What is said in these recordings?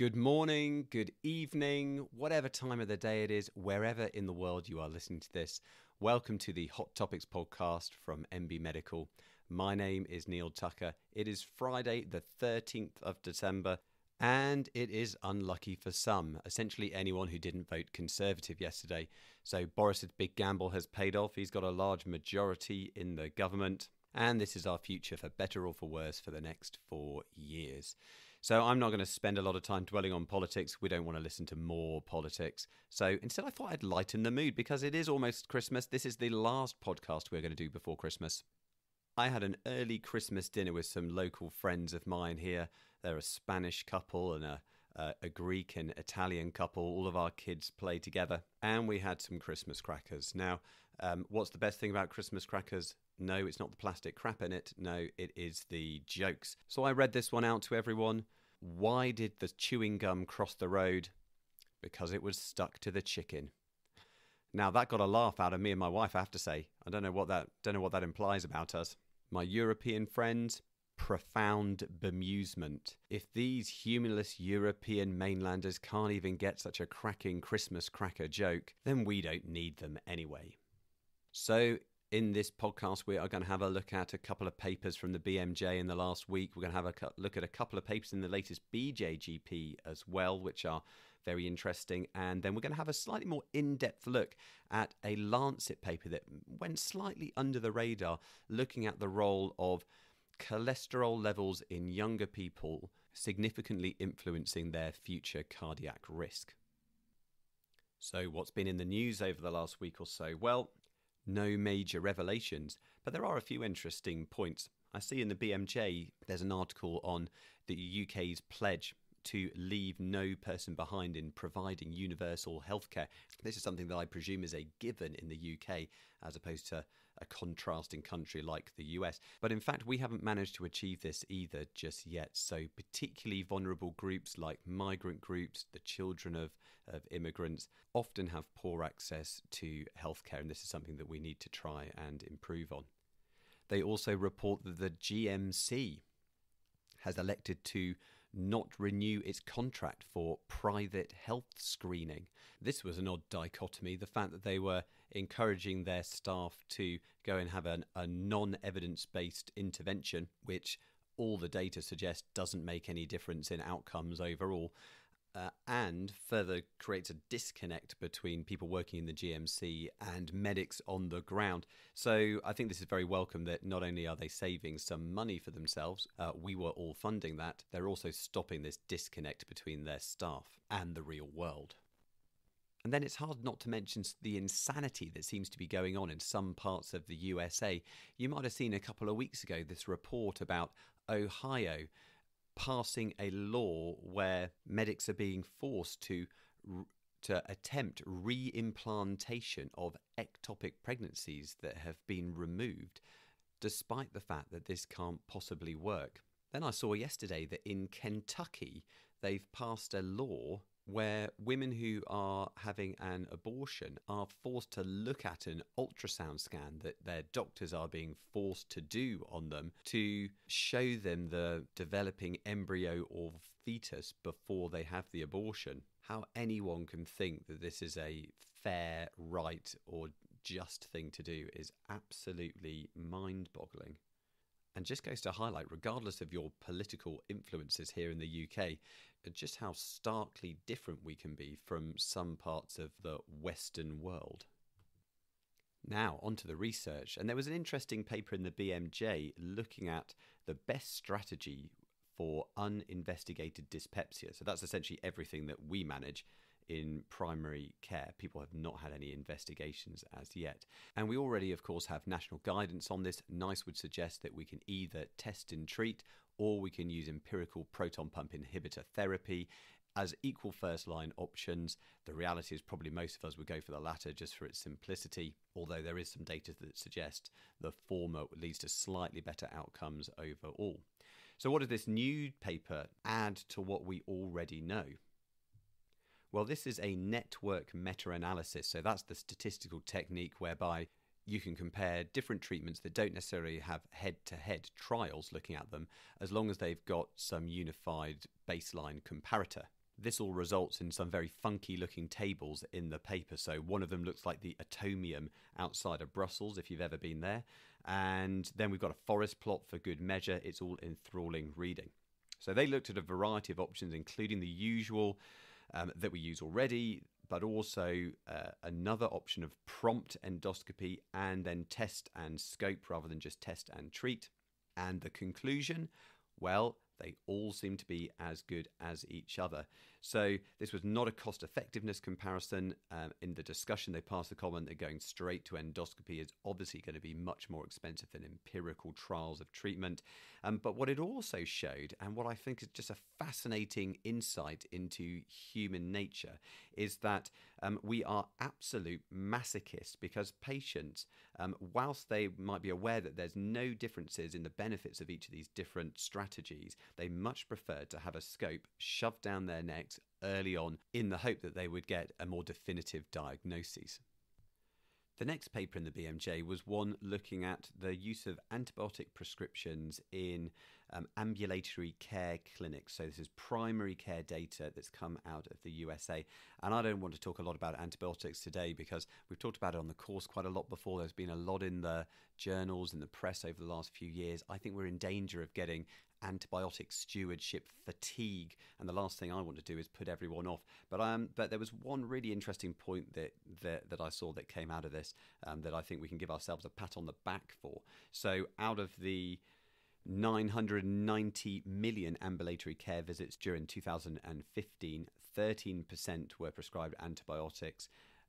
Good morning, good evening, whatever time of the day it is, wherever in the world you are listening to this. Welcome to the Hot Topics podcast from NB Medical. My name is Neal Tucker. It is Friday, the 13th of December, and it is unlucky for some, essentially anyone who didn't vote Conservative yesterday. So Boris's big gamble has paid off. He's got a large majority in the government, and this is our future for better or for worse for the next four years. So I'm not going to spend a lot of time dwelling on politics. We don't want to listen to more politics. So instead, I thought I'd lighten the mood because it is almost Christmas. This is the last podcast we're going to do before Christmas. I had an early Christmas dinner with some local friends of mine here. They're a Spanish couple and a, a, a Greek and Italian couple. All of our kids play together, and we had some Christmas crackers. Now, um, what's the best thing about Christmas crackers? No, it's not the plastic crap in it. No, it is the jokes. So I read this one out to everyone. Why did the chewing gum cross the road? Because it was stuck to the chicken. Now that got a laugh out of me and my wife, I have to say. I don't know what that don't know what that implies about us. My European friends, profound bemusement. If these humorless European mainlanders can't even get such a cracking Christmas cracker joke, then we don't need them anyway. So in this podcast, we are going to have a look at a couple of papers from the BMJ in the last week. We're going to have a look at a couple of papers in the latest BJGP as well, which are very interesting. And then we're going to have a slightly more in depth look at a Lancet paper that went slightly under the radar, looking at the role of cholesterol levels in younger people significantly influencing their future cardiac risk. So, what's been in the news over the last week or so? Well, no major revelations, but there are a few interesting points. I see in the BMJ there's an article on the UK's pledge to leave no person behind in providing universal healthcare. This is something that I presume is a given in the UK as opposed to a contrasting country like the US. But in fact, we haven't managed to achieve this either just yet. So, particularly vulnerable groups like migrant groups, the children of, of immigrants, often have poor access to healthcare, and this is something that we need to try and improve on. They also report that the GMC has elected to not renew its contract for private health screening. This was an odd dichotomy. The fact that they were encouraging their staff to go and have an, a non evidence based intervention, which all the data suggests doesn't make any difference in outcomes overall, uh, and further creates a disconnect between people working in the GMC and medics on the ground. So I think this is very welcome that not only are they saving some money for themselves, uh, we were all funding that, they're also stopping this disconnect between their staff and the real world. And then it's hard not to mention the insanity that seems to be going on in some parts of the USA. You might have seen a couple of weeks ago this report about Ohio passing a law where medics are being forced to to attempt reimplantation of ectopic pregnancies that have been removed, despite the fact that this can't possibly work. Then I saw yesterday that in Kentucky they've passed a law where women who are having an abortion are forced to look at an ultrasound scan that their doctors are being forced to do on them to show them the developing embryo or fetus before they have the abortion. How anyone can think that this is a fair, right, or just thing to do is absolutely mind boggling and just goes to highlight, regardless of your political influences here in the UK, uh, just how starkly different we can be from some parts of the Western world. Now, onto the research. And there was an interesting paper in the BMJ looking at the best strategy for uninvestigated dyspepsia. So that's essentially everything that we manage in primary care. People have not had any investigations as yet. And we already, of course, have national guidance on this. NICE would suggest that we can either test and treat or we can use empirical proton pump inhibitor therapy as equal first line options. The reality is probably most of us would go for the latter just for its simplicity, although there is some data that suggests the former leads to slightly better outcomes overall. So, what does this new paper add to what we already know? Well, this is a network meta analysis. So that's the statistical technique whereby you can compare different treatments that don't necessarily have head to head trials looking at them, as long as they've got some unified baseline comparator. this all results in some very funky looking tables in the paper. So one of them looks like the atomium outside of Brussels, if you've ever been there. And then we've got a forest plot for good measure. It's all enthralling reading. So they looked at a variety of options, including the usual um, that we use already, but also uh, another option of prompt endoscopy and then test and scope rather than just test and treat. And the conclusion well, they all seem to be as good as each other. So this was not a cost effectiveness comparison. Um, in the discussion, they passed the comment that going straight to endoscopy is obviously going to be much more expensive than empirical trials of treatment. Um, but what it also showed, and what I think is just a fascinating insight into human nature, is that um, we are absolute masochists because patients, um, whilst they might be aware that there's no differences in the benefits of each of these different strategies, they much prefer to have a scope shoved down their necks early on in the hope that they would get a more definitive diagnosis. The next paper in the BMJ was one looking at the use of antibiotic prescriptions in um, ambulatory care clinics. So, this is primary care data that's come out of the USA. And I don't want to talk a lot about antibiotics today because we've talked about it on the course quite a lot before. There's been a lot in the journals and the press over the last few years. I think we're in danger of getting antibiotic stewardship fatigue, and the last thing I want to do is put everyone off. But um, but there was one really interesting point that that, that I saw that came out of this um, that I think we can give ourselves a pat on the back for. So out of the 990 million ambulatory care visits during 2015, 13% were prescribed antibiotics.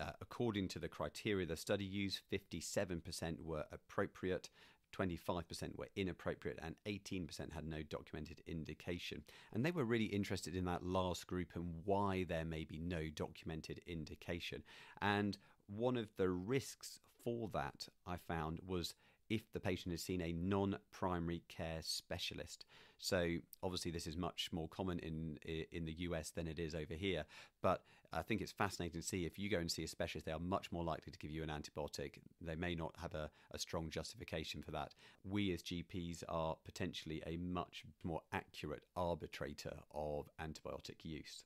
Uh, according to the criteria the study used, 57% were appropriate, 25% were inappropriate, and 18% had no documented indication. And they were really interested in that last group and why there may be no documented indication. And one of the risks for that I found was if the patient has seen a non primary care specialist. So obviously this is much more common in in the US than it is over here, but I think it's fascinating to see if you go and see a specialist, they are much more likely to give you an antibiotic. They may not have a, a strong justification for that. We as GPs are potentially a much more accurate arbitrator of antibiotic use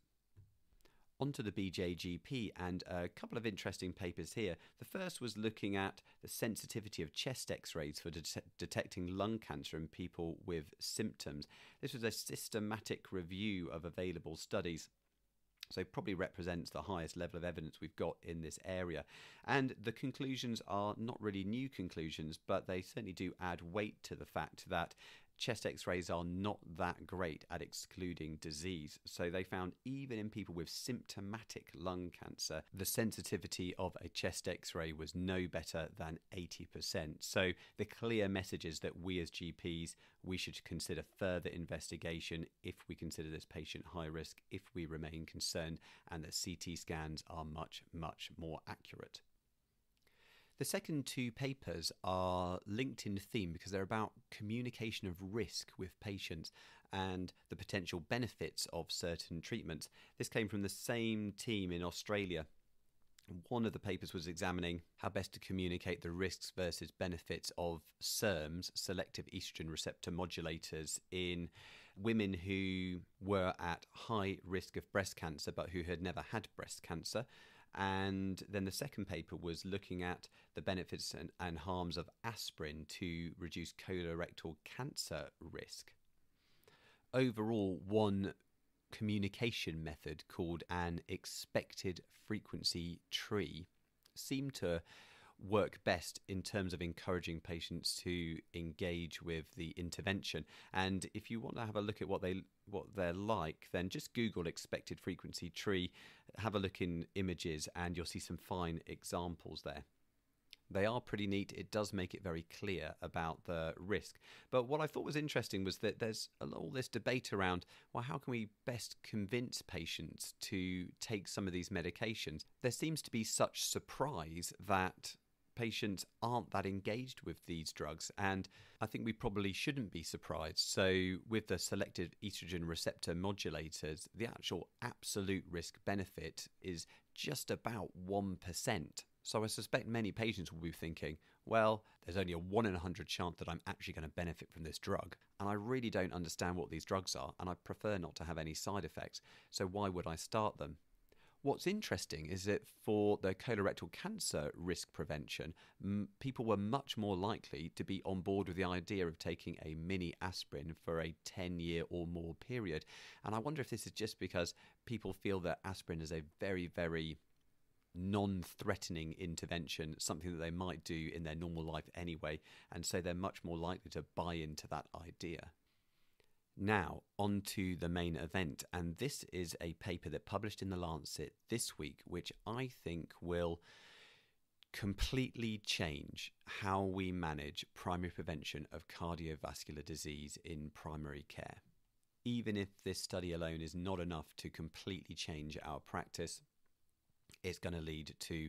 onto the BJGP and a couple of interesting papers here. The first was looking at the sensitivity of chest x rays for de- detecting lung cancer in people with symptoms. This was a systematic review of available studies. So, probably represents the highest level of evidence we've got in this area. And the conclusions are not really new conclusions, but they certainly do add weight to the fact that chest x rays are not that great at excluding disease. So they found even in people with symptomatic lung cancer, the sensitivity of a chest x ray was no better than 80%. So the clear message is that we as GPs, we should consider further investigation if we consider this patient high risk, if we remain concerned, and that CT scans are much, much more accurate. The second two papers are linked in theme because they're about communication of risk with patients and the potential benefits of certain treatments. This came from the same team in Australia. One of the papers was examining how best to communicate the risks versus benefits of SERMs, selective estrogen receptor modulators, in women who were at high risk of breast cancer but who had never had breast cancer and then the second paper was looking at the benefits and, and harms of aspirin to reduce colorectal cancer risk. Overall, one communication method called an expected frequency tree seemed to work best in terms of encouraging patients to engage with the intervention. And if you want to have a look at what they what they're like, then just Google expected frequency tree, have a look in images, and you'll see some fine examples there. They are pretty neat. It does make it very clear about the risk. But what I thought was interesting was that there's all this debate around well, how can we best convince patients to take some of these medications? There seems to be such surprise that patients aren't that engaged with these drugs. And I think we probably shouldn't be surprised. So, with the selective estrogen receptor modulators, the actual absolute risk benefit is just about 1%. So I suspect many patients will be thinking, well, there's only a 1 in 100 chance that I'm actually going to benefit from this drug. And I really don't understand what these drugs are, and I prefer not to have any side effects. So why would I start them? What's interesting is that for the colorectal cancer risk prevention, m- people were much more likely to be on board with the idea of taking a mini aspirin for a 10 year or more period. And I wonder if this is just because people feel that aspirin is a very, very non threatening intervention, something that they might do in their normal life anyway, and so they're much more likely to buy into that idea. Now, on to the main event, and this is a paper that published in The Lancet this week, which I think will completely change how we manage primary prevention of cardiovascular disease in primary care. Even if this study alone is not enough to completely change our practice, it's going to lead to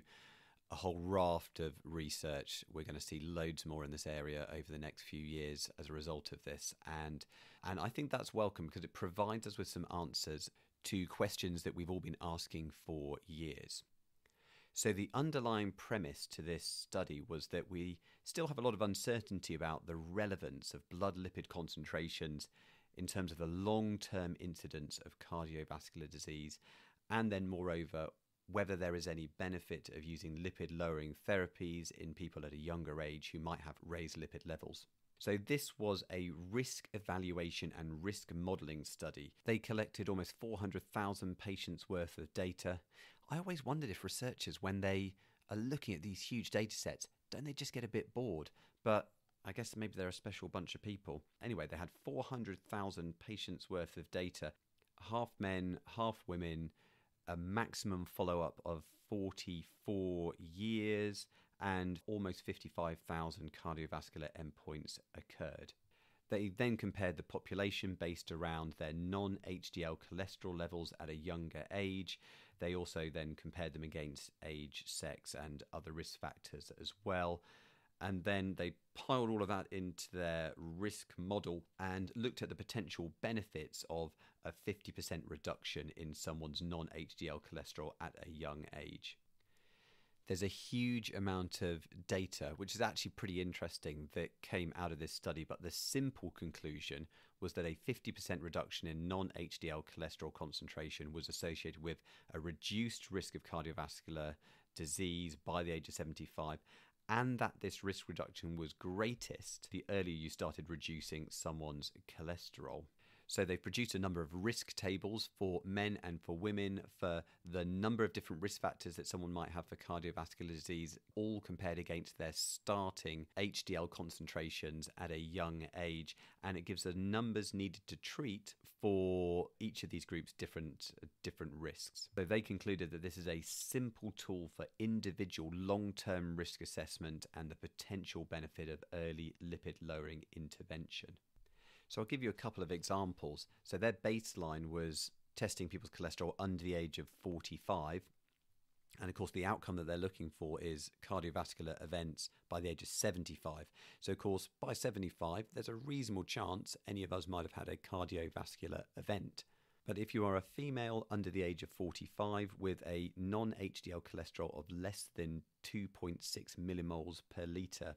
a whole raft of research. We're going to see loads more in this area over the next few years as a result of this, and and I think that's welcome because it provides us with some answers to questions that we've all been asking for years. So the underlying premise to this study was that we still have a lot of uncertainty about the relevance of blood lipid concentrations in terms of the long-term incidence of cardiovascular disease and then moreover whether there is any benefit of using lipid lowering therapies in people at a younger age who might have raised lipid levels. So, this was a risk evaluation and risk modelling study. They collected almost 400,000 patients worth of data. I always wondered if researchers, when they are looking at these huge data sets, don't they just get a bit bored? But I guess maybe they're a special bunch of people. Anyway, they had 400,000 patients worth of data, half men, half women, a maximum follow up of 44 years, and almost 55,000 cardiovascular endpoints occurred. They then compared the population based around their non HDL cholesterol levels at a younger age. They also then compared them against age, sex, and other risk factors as well and then they piled all of that into their risk model and looked at the potential benefits of a 50% reduction in someone's non HDL cholesterol at a young age. There's a huge amount of data, which is actually pretty interesting, that came out of this study. But the simple conclusion was that a 50% reduction in non HDL cholesterol concentration was associated with a reduced risk of cardiovascular disease by the age of 75 and that this risk reduction was greatest the earlier you started reducing someone's cholesterol. So they've produced a number of risk tables for men and for women for the number of different risk factors that someone might have for cardiovascular disease, all compared against their starting HDL concentrations at a young age. And it gives the numbers needed to treat for each of these groups different different risks. So they concluded that this is a simple tool for individual long-term risk assessment and the potential benefit of early lipid lowering intervention. So I'll give you a couple of examples. So their baseline was testing people's cholesterol under the age of 45. And of course, the outcome that they're looking for is cardiovascular events by the age of 75. So, of course, by 75, there's a reasonable chance any of us might have had a cardiovascular event. But if you are a female under the age of 45 with a non HDL cholesterol of less than 2.6 millimoles per litre,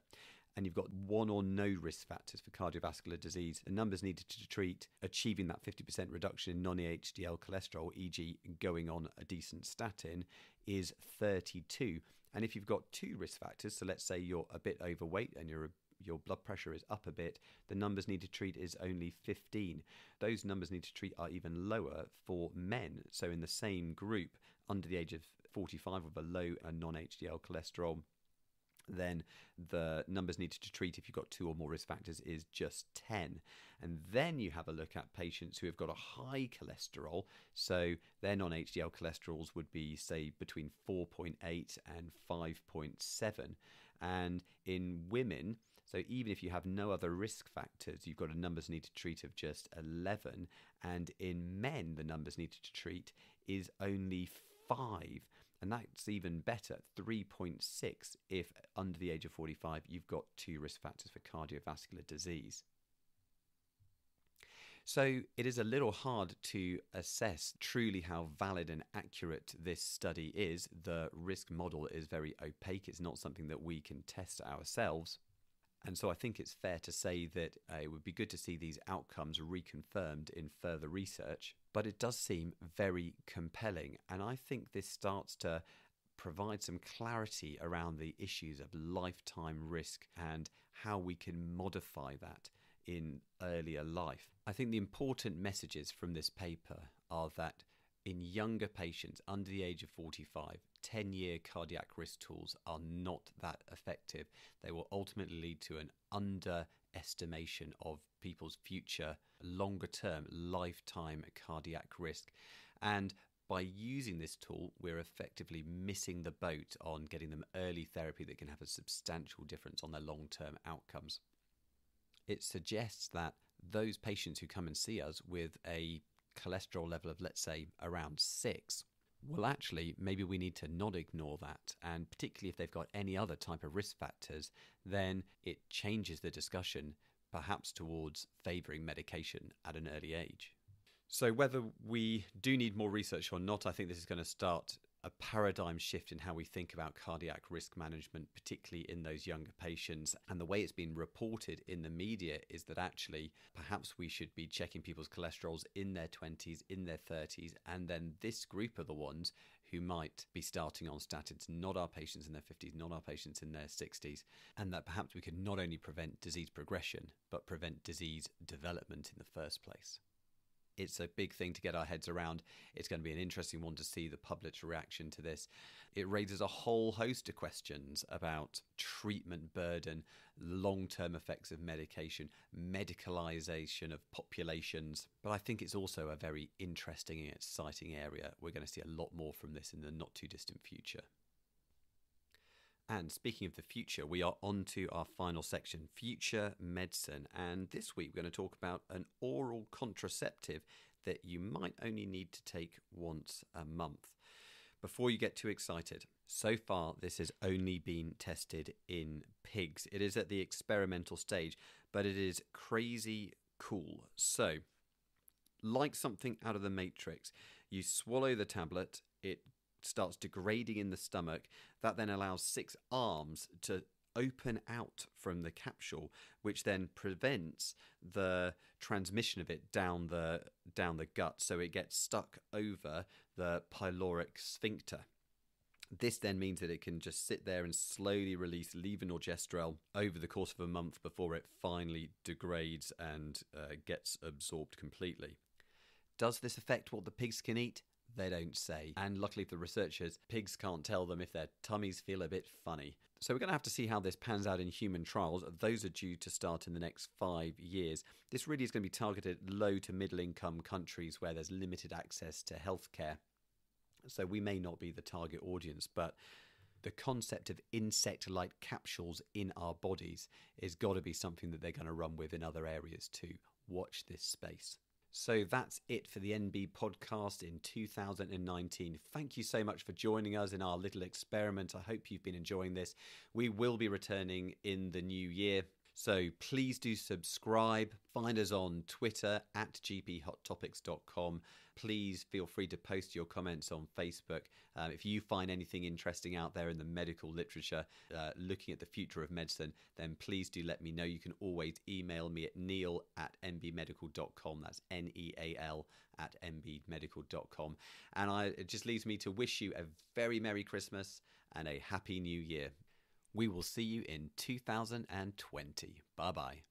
and you've got one or no risk factors for cardiovascular disease, the numbers needed to treat achieving that 50% reduction in non HDL cholesterol, e.g., going on a decent statin, is 32. And if you've got two risk factors, so let's say you're a bit overweight and your your blood pressure is up a bit, the numbers need to treat is only 15. Those numbers need to treat are even lower for men. So in the same group, under the age of 45 with a low and non HDL cholesterol, then the numbers needed to treat if you've got two or more risk factors is just 10. And then you have a look at patients who have got a high cholesterol. So their non HDL cholesterols would be, say, between 4.8 and 5.7. And in women, so even if you have no other risk factors, you've got a numbers needed to treat of just 11. And in men, the numbers needed to treat is only 5. And that's even better, 3.6 if under the age of 45 you've got two risk factors for cardiovascular disease. So it is a little hard to assess truly how valid and accurate this study is. The risk model is very opaque, it's not something that we can test ourselves. And so I think it's fair to say that uh, it would be good to see these outcomes reconfirmed in further research. But it does seem very compelling. And I think this starts to provide some clarity around the issues of lifetime risk and how we can modify that in earlier life. I think the important messages from this paper are that in younger patients under the age of 45, 10 year cardiac risk tools are not that effective. They will ultimately lead to an underestimation of people's future, longer term, lifetime cardiac risk. And by using this tool, we're effectively missing the boat on getting them early therapy that can have a substantial difference on their long term outcomes. It suggests that those patients who come and see us with a cholesterol level of, let's say, around six, well, actually, maybe we need to not ignore that. And particularly if they've got any other type of risk factors, then it changes the discussion perhaps towards favouring medication at an early age. So, whether we do need more research or not, I think this is going to start a paradigm shift in how we think about cardiac risk management, particularly in those younger patients. And the way it's been reported in the media is that actually perhaps we should be checking people's cholesterols in their 20s, in their 30s, and then this group are the ones who might be starting on statins, not our patients in their 50s, not our patients in their 60s, and that perhaps we could not only prevent disease progression, but prevent disease development in the first place it's a big thing to get our heads around. It's going to be an interesting one to see the public's reaction to this. It raises a whole host of questions about treatment burden, long term effects of medication, medicalization of populations. But I think it's also a very interesting and exciting area. We're going to see a lot more from this in the not too distant future. And speaking of the future, we are on to our final section future medicine. And this week we're going to talk about an oral contraceptive that you might only need to take once a month. Before you get too excited, so far this has only been tested in pigs. It is at the experimental stage, but it is crazy cool. So, like something out of the Matrix, you swallow the tablet, it starts degrading in the stomach. That then allows six arms to open out from the capsule, which then prevents the transmission of it down the down the gut, so it gets stuck over the pyloric sphincter. This then means that it can just sit there and slowly release levonorgestrel over the course of a month before it finally degrades and uh, gets absorbed completely. Does this affect what the pigs can eat? They don't say. And luckily for the researchers, pigs can't tell them if their tummies feel a bit funny. So we're going to have to see how this pans out in human trials. Those are due to start in the next five years. This really is going to be targeted at low to middle income countries where there's limited access to healthcare. So we may not be the target audience, but the concept of insect like capsules in our bodies is got to be something that they're going to run with in other areas too. Watch this space. So that's it for the NB podcast in 2019. Thank you so much for joining us in our little experiment. I hope you've been enjoying this. We will be returning in the new year. So please do subscribe. Find us on Twitter at gphottopics.com. Please feel free to post your comments on Facebook. Um, if you find anything interesting out there in the medical literature uh, looking at the future of medicine, then please do let me know. You can always email me at neal at nbmedical.com. That's N E A L at nbmedical.com. And I, it just leaves me to wish you a very Merry Christmas and a Happy New Year. We will see you in 2020. Bye bye.